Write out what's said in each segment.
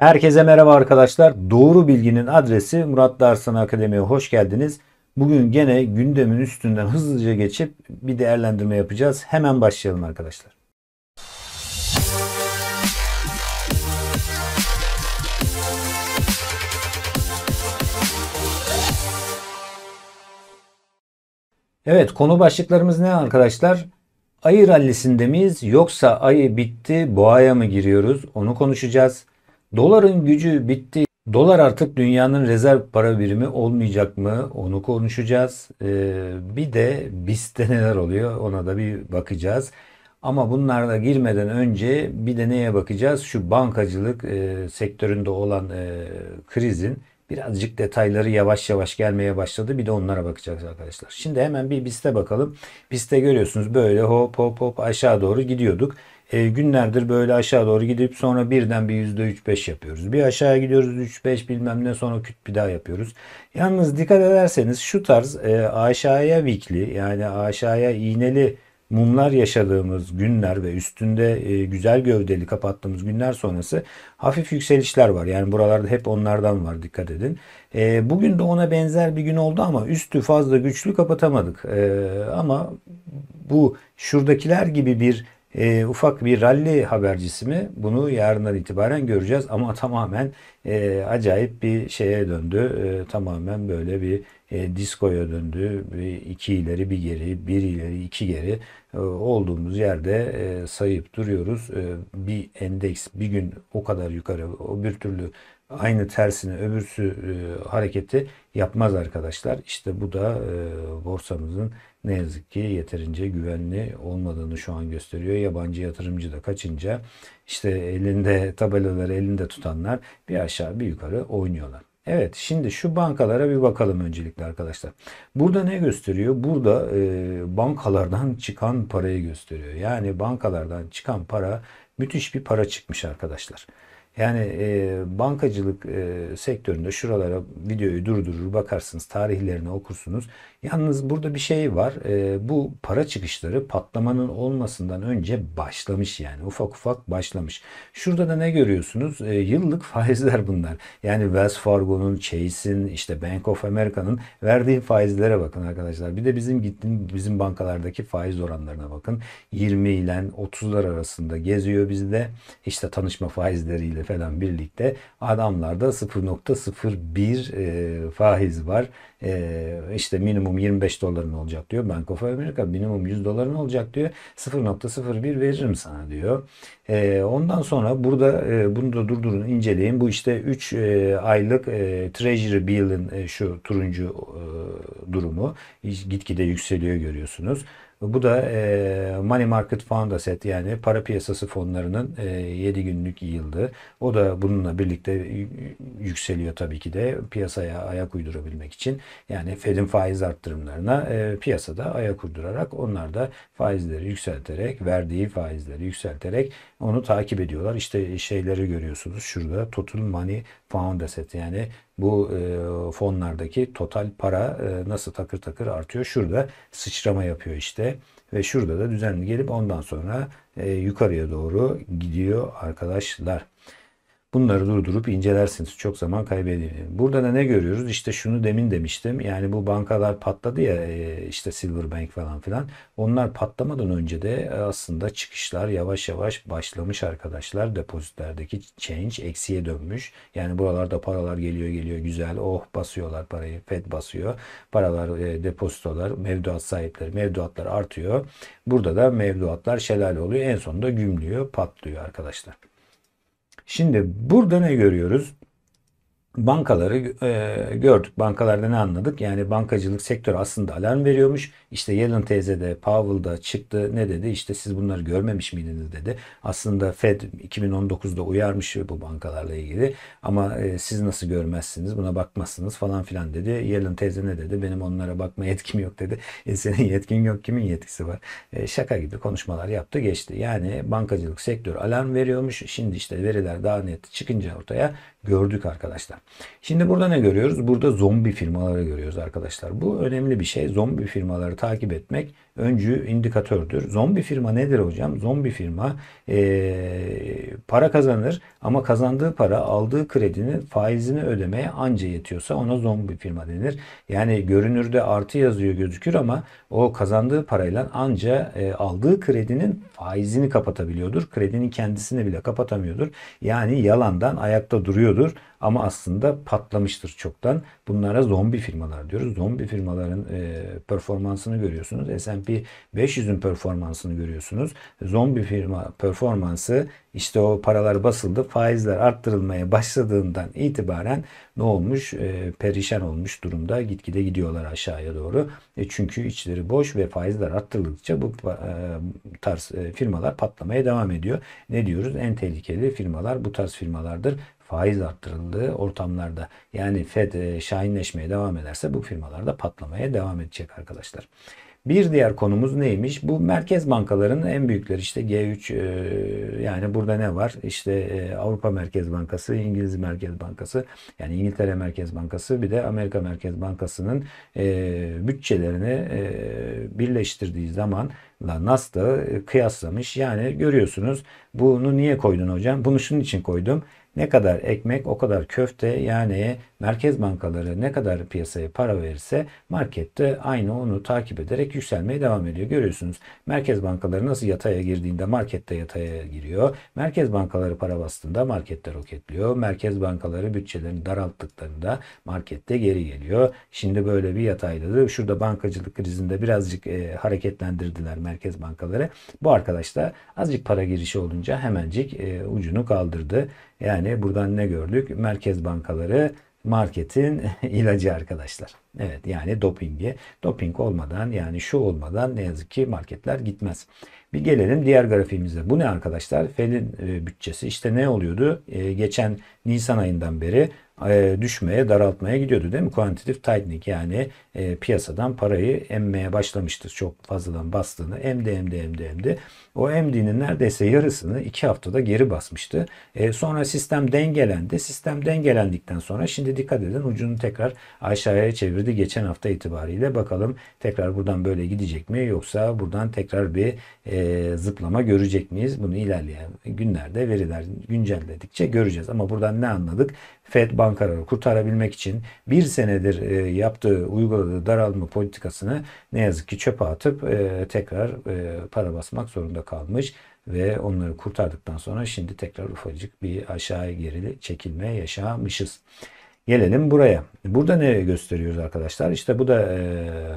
Herkese merhaba arkadaşlar. Doğru bilginin adresi Murat Darsan Akademi'ye hoş geldiniz. Bugün gene gündemin üstünden hızlıca geçip bir değerlendirme yapacağız. Hemen başlayalım arkadaşlar. Evet konu başlıklarımız ne arkadaşlar? Ayı rallisinde miyiz yoksa ayı bitti boğaya mı giriyoruz onu konuşacağız. Doların gücü bitti. Dolar artık dünyanın rezerv para birimi olmayacak mı? Onu konuşacağız. Ee, bir de BIST'te neler oluyor ona da bir bakacağız. Ama bunlara girmeden önce bir de neye bakacağız? Şu bankacılık e, sektöründe olan e, krizin birazcık detayları yavaş yavaş gelmeye başladı. Bir de onlara bakacağız arkadaşlar. Şimdi hemen bir BIST'e bakalım. BIST'te görüyorsunuz böyle hop hop hop aşağı doğru gidiyorduk e, günlerdir böyle aşağı doğru gidip sonra birden bir %3-5 yapıyoruz. Bir aşağı gidiyoruz 3-5 bilmem ne sonra küt bir daha yapıyoruz. Yalnız dikkat ederseniz şu tarz e, aşağıya vikli yani aşağıya iğneli mumlar yaşadığımız günler ve üstünde e, güzel gövdeli kapattığımız günler sonrası hafif yükselişler var. Yani buralarda hep onlardan var dikkat edin. E, bugün de ona benzer bir gün oldu ama üstü fazla güçlü kapatamadık. E, ama bu şuradakiler gibi bir e, ufak bir rally habercisi mi? Bunu yarından itibaren göreceğiz ama tamamen e, acayip bir şeye döndü. E, tamamen böyle bir e, diskoya döndü. Bir iki ileri bir geri, bir ileri iki geri e, olduğumuz yerde e, sayıp duruyoruz. E, bir endeks bir gün o kadar yukarı, o bir türlü aynı tersine öbürsü e, hareketi yapmaz arkadaşlar. İşte bu da e, borsamızın ne yazık ki yeterince güvenli olmadığını şu an gösteriyor. Yabancı yatırımcı da kaçınca işte elinde tabelaları elinde tutanlar bir aşağı bir yukarı oynuyorlar. Evet şimdi şu bankalara bir bakalım öncelikle arkadaşlar. Burada ne gösteriyor? Burada e, bankalardan çıkan parayı gösteriyor. Yani bankalardan çıkan para müthiş bir para çıkmış arkadaşlar. Yani e, bankacılık e, sektöründe şuralara videoyu durdurur bakarsınız tarihlerini okursunuz. Yalnız burada bir şey var. E, bu para çıkışları patlamanın olmasından önce başlamış yani ufak ufak başlamış. Şurada da ne görüyorsunuz? E, yıllık faizler bunlar. Yani Wells Fargo'nun, Chase'in, işte Bank of America'nın verdiği faizlere bakın arkadaşlar. Bir de bizim gittiğim bizim bankalardaki faiz oranlarına bakın. 20 ile 30'lar arasında geziyor bizde. İşte tanışma faizleriyle falan birlikte adamlarda 0.01 e, faiz var. E, işte minimum 25 doların olacak diyor. Bank of America minimum 100 doların olacak diyor. 0.01 veririm sana diyor. E, ondan sonra burada e, bunu da durdurun inceleyin. Bu işte 3 e, aylık e, Treasury Bill'in e, şu turuncu e, durumu gitgide yükseliyor görüyorsunuz. Bu da e, Money Market Fund Asset yani para piyasası fonlarının e, 7 günlük yıldı. O da bununla birlikte yükseliyor tabii ki de piyasaya ayak uydurabilmek için. Yani Fed'in faiz arttırımlarına e, piyasada ayak uydurarak onlar da faizleri yükselterek, verdiği faizleri yükselterek onu takip ediyorlar. İşte şeyleri görüyorsunuz şurada Total Money Fund Asset yani bu e, fonlardaki total para e, nasıl takır takır artıyor. Şurada sıçrama yapıyor işte ve şurada da düzenli gelip ondan sonra e, yukarıya doğru gidiyor arkadaşlar. Bunları durdurup incelersiniz. Çok zaman kaybediyor. Burada da ne görüyoruz? İşte şunu demin demiştim. Yani bu bankalar patladı ya e, işte Silverbank falan filan. Onlar patlamadan önce de aslında çıkışlar yavaş yavaş başlamış arkadaşlar. Depozitlerdeki change eksiye dönmüş. Yani buralarda paralar geliyor geliyor güzel. Oh basıyorlar parayı. Fed basıyor. Paralar e, depozitolar, mevduat sahipleri, mevduatlar artıyor. Burada da mevduatlar şelale oluyor. En sonunda gümlüyor, patlıyor arkadaşlar. Şimdi burada ne görüyoruz? Bankaları e, gördük. Bankalarda ne anladık? Yani bankacılık sektörü aslında alarm veriyormuş. İşte Yellen teyze de Powell da çıktı ne dedi? İşte siz bunları görmemiş miydiniz dedi. Aslında Fed 2019'da uyarmış bu bankalarla ilgili. Ama e, siz nasıl görmezsiniz? Buna bakmazsınız falan filan dedi. Yellen teyze ne dedi? Benim onlara bakma yetkim yok dedi. E, senin yetkin yok. Kimin yetkisi var? E, şaka gibi konuşmalar yaptı geçti. Yani bankacılık sektörü alarm veriyormuş. Şimdi işte veriler daha net çıkınca ortaya gördük arkadaşlar. Şimdi burada ne görüyoruz? Burada zombi firmaları görüyoruz arkadaşlar. Bu önemli bir şey. Zombi firmaları takip etmek öncü indikatördür. Zombi firma nedir hocam? Zombi firma e, para kazanır ama kazandığı para aldığı kredinin faizini ödemeye anca yetiyorsa ona zombi firma denir. Yani görünürde artı yazıyor gözükür ama o kazandığı parayla anca e, aldığı kredinin faizini kapatabiliyordur. Kredinin kendisini bile kapatamıyordur. Yani yalandan ayakta duruyordur ama aslında patlamıştır çoktan. Bunlara zombi firmalar diyoruz. Zombi firmaların e, performansını görüyorsunuz. S&P 500'ün performansını görüyorsunuz. Zombi firma performansı işte o paralar basıldı. Faizler arttırılmaya başladığından itibaren ne olmuş? E, perişan olmuş durumda. Gitgide gidiyorlar aşağıya doğru. E, çünkü içleri boş ve faizler arttırıldıkça bu e, tarz e, firmalar patlamaya devam ediyor. Ne diyoruz? En tehlikeli firmalar bu tarz firmalardır faiz arttırıldığı ortamlarda yani Fed e, şahinleşmeye devam ederse bu firmalarda patlamaya devam edecek arkadaşlar. Bir diğer konumuz neymiş? Bu merkez bankalarının en büyükleri işte G3 e, yani burada ne var? İşte e, Avrupa Merkez Bankası, İngiliz Merkez Bankası yani İngiltere Merkez Bankası bir de Amerika Merkez Bankası'nın bütçelerini birleştirdiği zaman NASDAQ kıyaslamış. Yani görüyorsunuz bunu niye koydun hocam? Bunu şunun için koydum. Ne kadar ekmek o kadar köfte yani merkez bankaları ne kadar piyasaya para verirse markette aynı onu takip ederek yükselmeye devam ediyor. Görüyorsunuz merkez bankaları nasıl yataya girdiğinde markette yataya giriyor. Merkez bankaları para bastığında markette roketliyor. Merkez bankaları bütçelerini daralttıklarında markette geri geliyor. Şimdi böyle bir yatayladı. Şurada bankacılık krizinde birazcık e, hareketlendirdiler merkez bankaları. Bu arkadaş da azıcık para girişi olunca hemencik e, ucunu kaldırdı. Yani buradan ne gördük? Merkez bankaları marketin ilacı arkadaşlar. Evet yani dopingi. Doping olmadan yani şu olmadan ne yazık ki marketler gitmez. Bir gelelim diğer grafiğimize. Bu ne arkadaşlar? Fed'in e, bütçesi. İşte ne oluyordu? E, geçen Nisan ayından beri e, düşmeye, daraltmaya gidiyordu değil mi? Quantitative tightening yani piyasadan parayı emmeye başlamıştır. Çok fazladan bastığını emdi, emdi, emdi, emdi. O emdiğinin neredeyse yarısını iki haftada geri basmıştı. Sonra sistem dengelendi. Sistem dengelendikten sonra şimdi dikkat edin ucunu tekrar aşağıya çevirdi geçen hafta itibariyle. Bakalım tekrar buradan böyle gidecek mi yoksa buradan tekrar bir e, zıplama görecek miyiz? Bunu ilerleyen günlerde veriler güncelledikçe göreceğiz. Ama buradan ne anladık? Fed bankaları kurtarabilmek için bir senedir e, yaptığı, uyguladığı daralma politikasını ne yazık ki çöpe atıp e, tekrar e, para basmak zorunda kalmış ve onları kurtardıktan sonra şimdi tekrar ufacık bir aşağıya geri çekilme yaşamışız. Gelelim buraya. Burada ne gösteriyoruz arkadaşlar? İşte bu da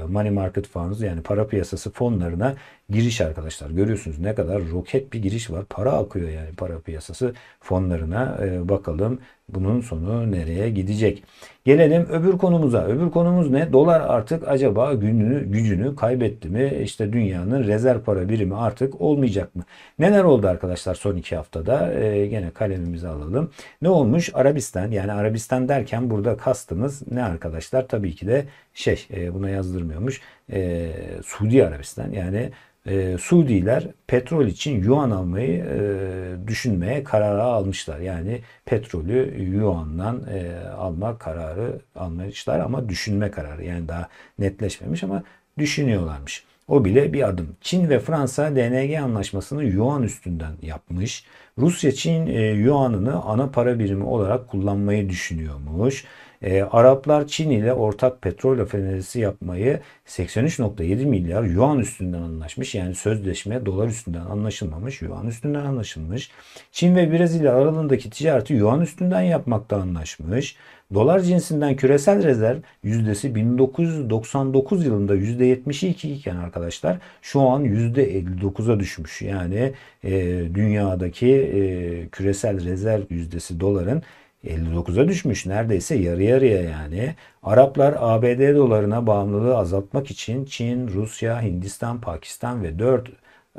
money market funds yani para piyasası fonlarına giriş arkadaşlar. Görüyorsunuz ne kadar roket bir giriş var. Para akıyor yani para piyasası fonlarına. E, bakalım bunun sonu nereye gidecek? Gelelim öbür konumuza. Öbür konumuz ne? Dolar artık acaba gününü, gücünü kaybetti mi? İşte dünyanın rezerv para birimi artık olmayacak mı? Neler oldu arkadaşlar son iki haftada? E, gene kalemimizi alalım. Ne olmuş? Arabistan yani Arabistan derken burada kastımız ne arkadaşlar? Tabii ki de şey e, buna yazdırmıyormuş. E, Suudi Arabistan yani e, Suudiler petrol için yuan almayı e, düşünmeye kararı almışlar. Yani petrolü yuandan e, alma kararı almışlar ama düşünme kararı. Yani daha netleşmemiş ama düşünüyorlarmış. O bile bir adım. Çin ve Fransa DNG anlaşmasını yuan üstünden yapmış. Rusya Çin e, yuanını ana para birimi olarak kullanmayı düşünüyormuş. E, Araplar Çin ile ortak petrol rafinerisi yapmayı 83.7 milyar yuan üstünden anlaşmış. Yani sözleşme dolar üstünden anlaşılmamış, yuan üstünden anlaşılmış. Çin ve Brezilya aralığındaki ticareti yuan üstünden yapmakta anlaşmış. Dolar cinsinden küresel rezerv yüzdesi 1999 yılında %72 iken arkadaşlar şu an %59'a düşmüş. Yani e, dünyadaki e, küresel rezerv yüzdesi doların 59'a düşmüş neredeyse yarı yarıya yani. Araplar ABD dolarına bağımlılığı azaltmak için Çin, Rusya, Hindistan, Pakistan ve 4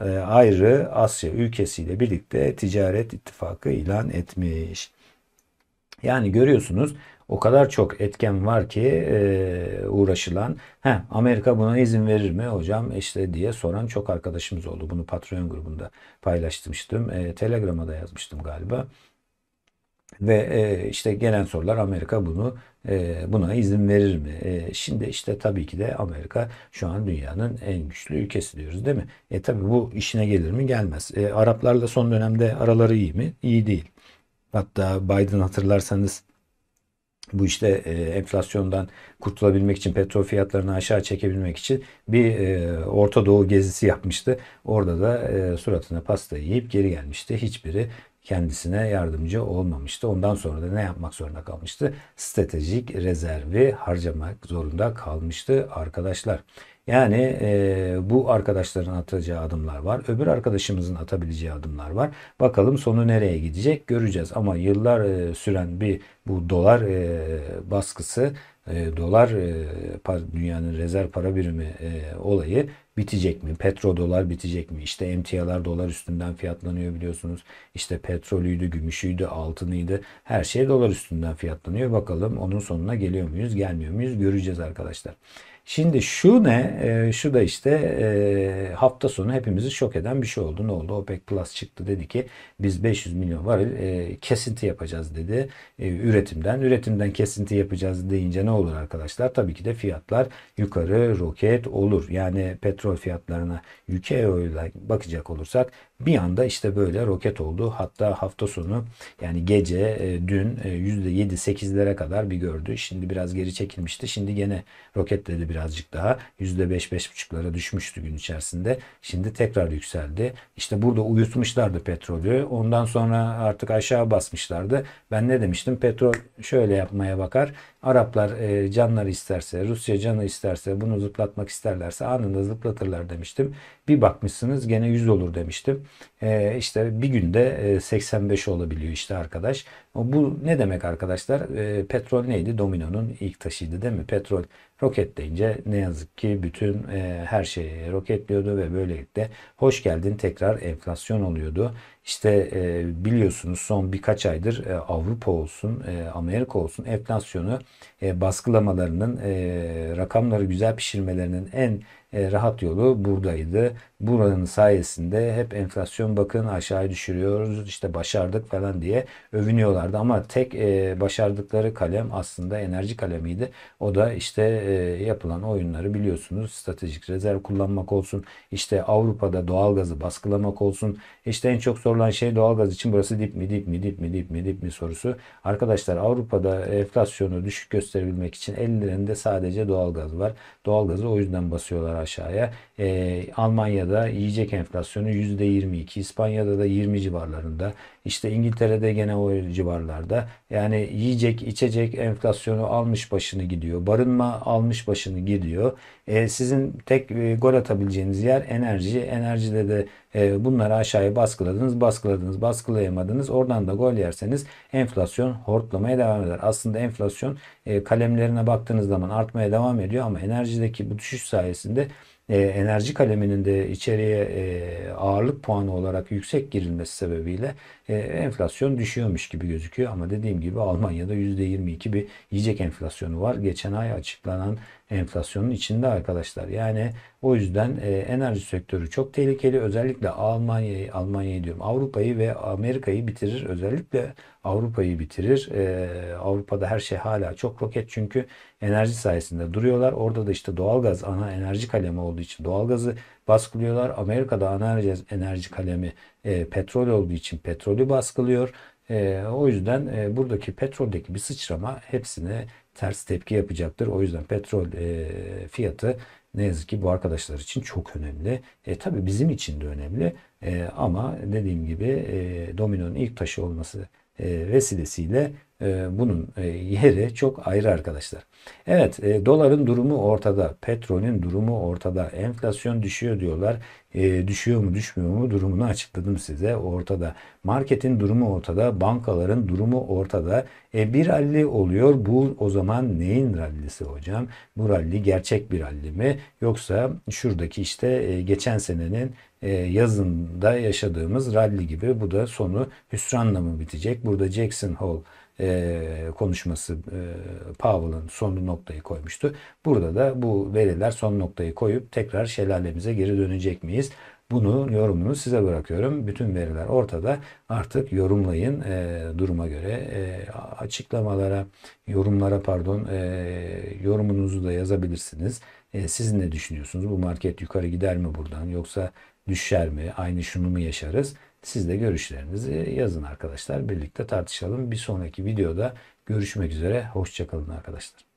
e, ayrı Asya ülkesiyle birlikte ticaret ittifakı ilan etmiş. Yani görüyorsunuz o kadar çok etken var ki e, uğraşılan. He, Amerika buna izin verir mi hocam işte diye soran çok arkadaşımız oldu. Bunu Patreon grubunda paylaşmıştım. E, Telegram'a da yazmıştım galiba. Ve e, işte gelen sorular Amerika bunu e, buna izin verir mi? E, şimdi işte tabii ki de Amerika şu an dünyanın en güçlü ülkesi diyoruz değil mi? E tabii bu işine gelir mi? Gelmez. E, Araplarla son dönemde araları iyi mi? İyi değil. Hatta Biden hatırlarsanız bu işte e, enflasyondan kurtulabilmek için, petrol fiyatlarını aşağı çekebilmek için bir e, Orta Doğu gezisi yapmıştı. Orada da e, suratına pasta yiyip geri gelmişti. Hiçbiri kendisine yardımcı olmamıştı. Ondan sonra da ne yapmak zorunda kalmıştı? Stratejik rezervi harcamak zorunda kalmıştı arkadaşlar. Yani e, bu arkadaşların atacağı adımlar var. Öbür arkadaşımızın atabileceği adımlar var. Bakalım sonu nereye gidecek göreceğiz. Ama yıllar e, süren bir bu dolar e, baskısı, e, dolar e, dünyanın rezerv para birimi e, olayı bitecek mi? Petrodolar bitecek mi? İşte emtialar dolar üstünden fiyatlanıyor biliyorsunuz. İşte petrolüydü, gümüşüydü, altınıydı. Her şey dolar üstünden fiyatlanıyor. Bakalım onun sonuna geliyor muyuz, gelmiyor muyuz göreceğiz arkadaşlar. Şimdi şu ne? E, şu da işte e, hafta sonu hepimizi şok eden bir şey oldu. Ne oldu? OPEC Plus çıktı dedi ki biz 500 milyon varil e, kesinti yapacağız dedi e, üretimden. Üretimden kesinti yapacağız deyince ne olur arkadaşlar? Tabii ki de fiyatlar yukarı roket olur. Yani petrol fiyatlarına UK ile bakacak olursak bir anda işte böyle roket oldu. Hatta hafta sonu yani gece e, dün e, %7-8'lere kadar bir gördü. Şimdi biraz geri çekilmişti. Şimdi gene roketledi birazcık daha. %5-5,5'lara düşmüştü gün içerisinde. Şimdi tekrar yükseldi. İşte burada uyutmuşlardı petrolü. Ondan sonra artık aşağı basmışlardı. Ben ne demiştim? Petrol şöyle yapmaya bakar. Araplar e, canları isterse, Rusya canı isterse, bunu zıplatmak isterlerse anında zıplatırlar demiştim. Bir bakmışsınız gene 100 olur demiştim. E, işte bir günde e, 85 olabiliyor işte arkadaş. Bu ne demek arkadaşlar? E, petrol neydi? Domino'nun ilk taşıydı değil mi? Petrol roketleyince ne yazık ki bütün e, her şeyi roketliyordu ve böylelikle hoş geldin tekrar enflasyon oluyordu. İşte e, biliyorsunuz son birkaç aydır e, Avrupa olsun, e, Amerika olsun enflasyonu e, baskılamalarının, e, rakamları güzel pişirmelerinin en e, rahat yolu buradaydı. Buranın sayesinde hep enflasyon bakın aşağı düşürüyoruz işte başardık falan diye övünüyorlardı. Ama tek e, başardıkları kalem aslında enerji kalemiydi. O da işte e, yapılan oyunları biliyorsunuz stratejik rezerv kullanmak olsun. işte Avrupa'da doğalgazı baskılamak olsun. İşte en çok sorulan şey doğalgaz için burası dip mi dip mi dip mi dip mi dip mi sorusu. Arkadaşlar Avrupa'da enflasyonu düşük gösterebilmek için ellerinde sadece doğalgaz var. Doğalgazı o yüzden basıyorlar aşağıya. E, Almanya'da yiyecek enflasyonu %22, İspanya'da da 20 civarlarında. İşte İngiltere'de gene o civarlarda. Yani yiyecek, içecek enflasyonu almış başını gidiyor. Barınma almış başını gidiyor. E, sizin tek e, gol atabileceğiniz yer enerji. Enerjide de e, bunları aşağıya baskıladınız, baskıladınız, baskılayamadınız. Oradan da gol yerseniz enflasyon hortlamaya devam eder. Aslında enflasyon e, kalemlerine baktığınız zaman artmaya devam ediyor ama enerjideki bu düşüş sayesinde e, enerji kaleminin de içeriye e, ağırlık puanı olarak yüksek girilmesi sebebiyle e, enflasyon düşüyormuş gibi gözüküyor. Ama dediğim gibi Almanya'da %22 bir yiyecek enflasyonu var. Geçen ay açıklanan enflasyonun içinde arkadaşlar. Yani o yüzden e, enerji sektörü çok tehlikeli. Özellikle Almanya'yı, Almanya'yı diyorum Avrupa'yı ve Amerika'yı bitirir. Özellikle Avrupa'yı bitirir. E, Avrupa'da her şey hala çok roket çünkü enerji sayesinde duruyorlar. Orada da işte doğalgaz ana enerji kalemi olduğu için doğalgazı baskılıyorlar. Amerika'da ana enerji, kalemi e, petrol olduğu için petrolü baskılıyor. E, o yüzden e, buradaki petroldeki bir sıçrama hepsine ters tepki yapacaktır. O yüzden petrol e, fiyatı ne yazık ki bu arkadaşlar için çok önemli. E, tabii bizim için de önemli. E, ama dediğim gibi e, Domino'nun ilk taşı olması e, vesilesiyle bunun e, yeri çok ayrı arkadaşlar. Evet e, doların durumu ortada. Petrolün durumu ortada. Enflasyon düşüyor diyorlar. E, düşüyor mu düşmüyor mu durumunu açıkladım size. Ortada. Marketin durumu ortada. Bankaların durumu ortada. E, bir ralli oluyor. Bu o zaman neyin rallisi hocam? Bu ralli gerçek bir ralli mi? Yoksa şuradaki işte e, geçen senenin e, yazında yaşadığımız ralli gibi bu da sonu hüsranla mı bitecek? Burada Jackson Hole e, konuşması e, Powell'ın son noktayı koymuştu. Burada da bu veriler son noktayı koyup tekrar şelalemize geri dönecek miyiz? Bunu yorumunu size bırakıyorum. Bütün veriler ortada. Artık yorumlayın e, duruma göre e, açıklamalara, yorumlara pardon e, yorumunuzu da yazabilirsiniz. E, siz ne düşünüyorsunuz? Bu market yukarı gider mi buradan yoksa düşer mi? Aynı şunu mu yaşarız? Siz de görüşlerinizi yazın arkadaşlar. Birlikte tartışalım. Bir sonraki videoda görüşmek üzere. Hoşçakalın arkadaşlar.